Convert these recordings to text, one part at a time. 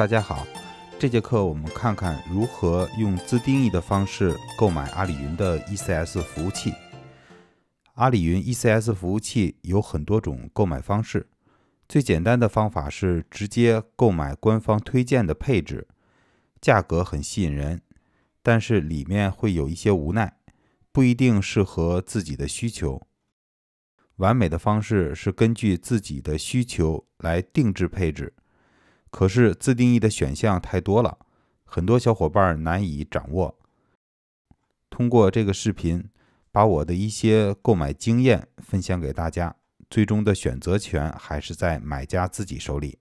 大家好，这节课我们看看如何用自定义的方式购买阿里云的 ECS 服务器。阿里云 ECS 服务器有很多种购买方式，最简单的方法是直接购买官方推荐的配置，价格很吸引人，但是里面会有一些无奈，不一定适合自己的需求。完美的方式是根据自己的需求来定制配置。可是自定义的选项太多了，很多小伙伴难以掌握。通过这个视频，把我的一些购买经验分享给大家。最终的选择权还是在买家自己手里。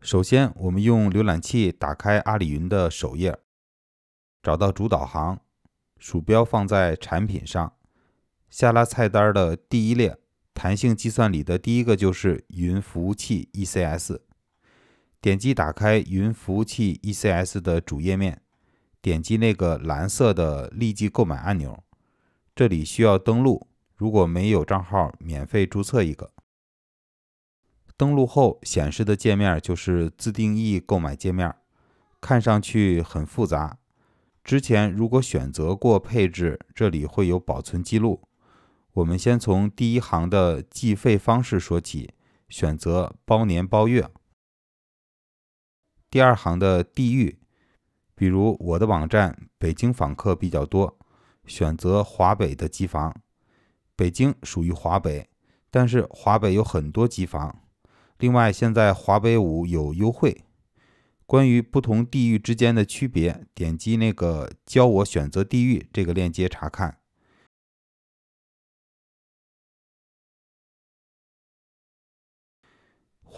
首先，我们用浏览器打开阿里云的首页，找到主导航，鼠标放在产品上，下拉菜单的第一列，弹性计算里的第一个就是云服务器 ECS。点击打开云服务器 ECS 的主页面，点击那个蓝色的立即购买按钮。这里需要登录，如果没有账号，免费注册一个。登录后显示的界面就是自定义购买界面，看上去很复杂。之前如果选择过配置，这里会有保存记录。我们先从第一行的计费方式说起，选择包年包月。第二行的地域，比如我的网站北京访客比较多，选择华北的机房。北京属于华北，但是华北有很多机房。另外，现在华北五有优惠。关于不同地域之间的区别，点击那个教我选择地域这个链接查看。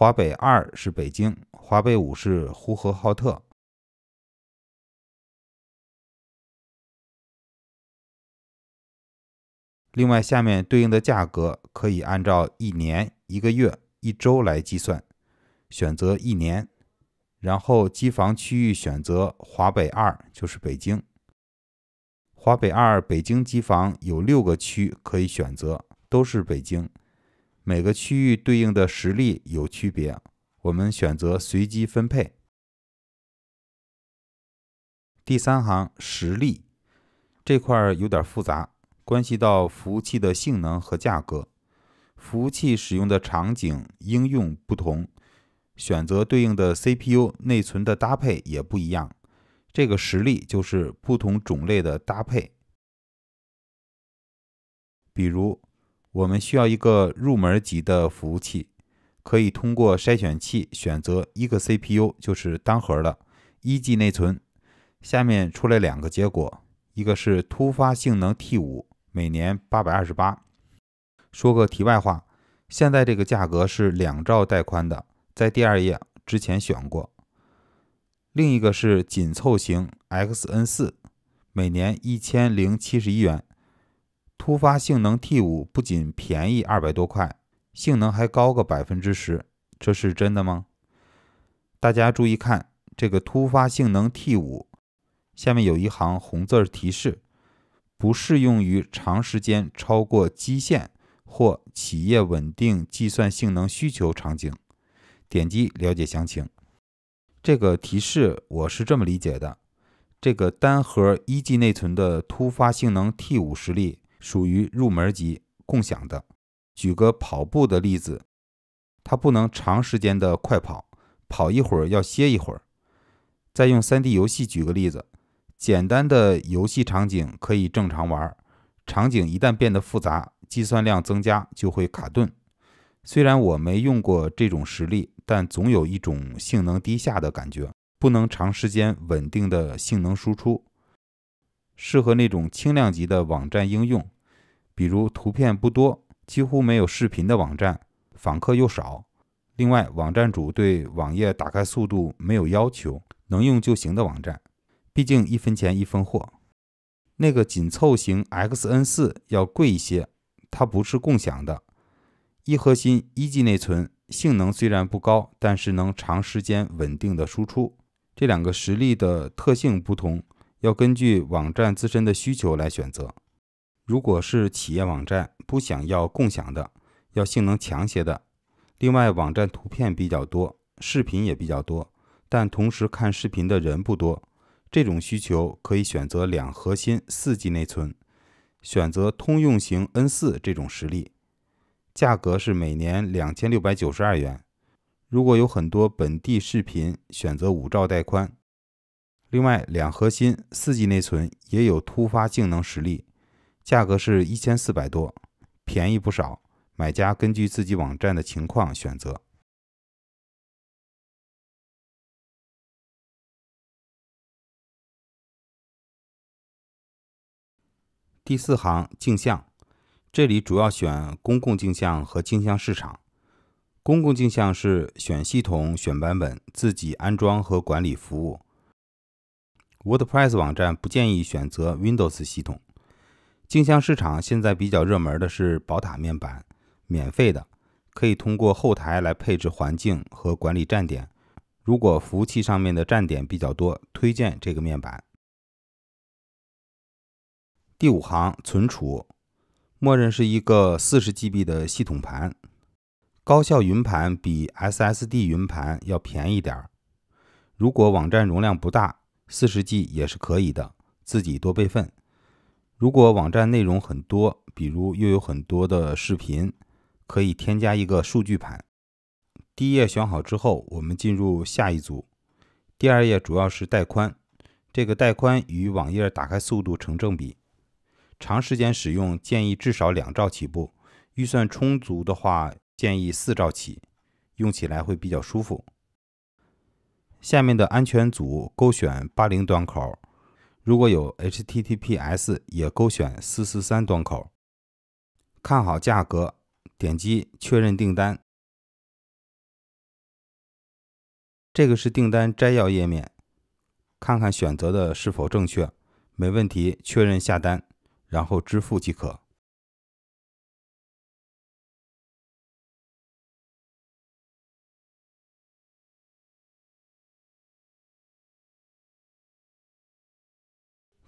华北二是北京。华北五是呼和浩特。另外，下面对应的价格可以按照一年、一个月、一周来计算。选择一年，然后机房区域选择华北二，就是北京。华北二北京机房有六个区可以选择，都是北京。每个区域对应的实力有区别。我们选择随机分配。第三行实例这块有点复杂，关系到服务器的性能和价格。服务器使用的场景应用不同，选择对应的 CPU 内存的搭配也不一样。这个实例就是不同种类的搭配。比如，我们需要一个入门级的服务器。可以通过筛选器选择一个 CPU，就是单核的，一 G 内存。下面出来两个结果，一个是突发性能 T5，每年八百二十八。说个题外话，现在这个价格是两兆带宽的，在第二页之前选过。另一个是紧凑型 XN4，每年一千零七十一元。突发性能 T5 不仅便宜二百多块。性能还高个百分之十，这是真的吗？大家注意看这个突发性能 T5，下面有一行红字提示，不适用于长时间超过基线或企业稳定计算性能需求场景。点击了解详情。这个提示我是这么理解的：这个单核一 G 内存的突发性能 T5 实力属于入门级共享的。举个跑步的例子，它不能长时间的快跑，跑一会儿要歇一会儿。再用 3D 游戏举个例子，简单的游戏场景可以正常玩，场景一旦变得复杂，计算量增加就会卡顿。虽然我没用过这种实例，但总有一种性能低下的感觉，不能长时间稳定的性能输出，适合那种轻量级的网站应用，比如图片不多。几乎没有视频的网站，访客又少。另外，网站主对网页打开速度没有要求，能用就行的网站。毕竟一分钱一分货。那个紧凑型 XN4 要贵一些，它不是共享的。一核心一 G 内存，性能虽然不高，但是能长时间稳定的输出。这两个实例的特性不同，要根据网站自身的需求来选择。如果是企业网站，不想要共享的，要性能强些的。另外，网站图片比较多，视频也比较多，但同时看视频的人不多。这种需求可以选择两核心四 G 内存，选择通用型 N 四这种实力，价格是每年两千六百九十二元。如果有很多本地视频，选择五兆带宽。另外，两核心四 G 内存也有突发性能实力，价格是一千四百多，便宜不少。买家根据自己网站的情况选择。第四行镜像，这里主要选公共镜像和镜像市场。公共镜像是选系统、选版本，自己安装和管理服务。WordPress 网站不建议选择 Windows 系统。镜像市场现在比较热门的是宝塔面板，免费的，可以通过后台来配置环境和管理站点。如果服务器上面的站点比较多，推荐这个面板。第五行存储，默认是一个四十 GB 的系统盘，高效云盘比 SSD 云盘要便宜点儿。如果网站容量不大，四十 G 也是可以的，自己多备份。如果网站内容很多，比如又有很多的视频，可以添加一个数据盘。第一页选好之后，我们进入下一组。第二页主要是带宽，这个带宽与网页打开速度成正比。长时间使用建议至少两兆起步，预算充足的话建议四兆起，用起来会比较舒服。下面的安全组勾选八零端口，如果有 HTTPS 也勾选四四三端口。看好价格，点击确认订单。这个是订单摘要页面，看看选择的是否正确，没问题确认下单。然后支付即可。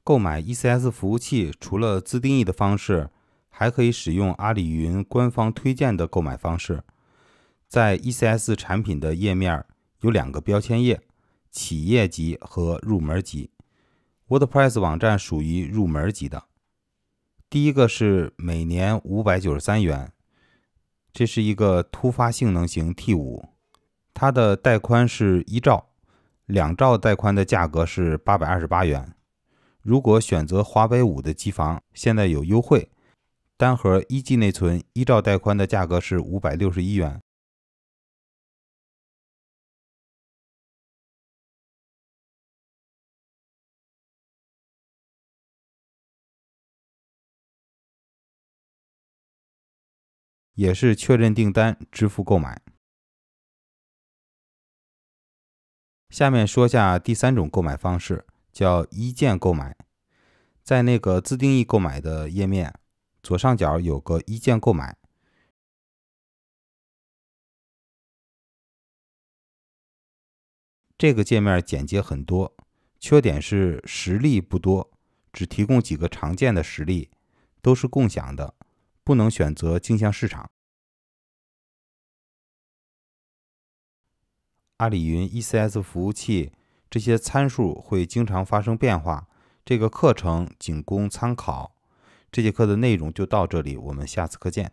购买 ECS 服务器，除了自定义的方式，还可以使用阿里云官方推荐的购买方式。在 ECS 产品的页面有两个标签页：企业级和入门级。WordPress 网站属于入门级的。第一个是每年五百九十三元，这是一个突发性能型 T 五，它的带宽是一兆，两兆带宽的价格是八百二十八元。如果选择华为五的机房，现在有优惠，单核一 G 内存一兆带宽的价格是五百六十一元。也是确认订单、支付购买。下面说下第三种购买方式，叫一键购买。在那个自定义购买的页面左上角有个一键购买，这个界面简洁很多，缺点是实例不多，只提供几个常见的实例，都是共享的。不能选择镜像市场。阿里云 ECS 服务器这些参数会经常发生变化，这个课程仅供参考。这节课的内容就到这里，我们下次课见。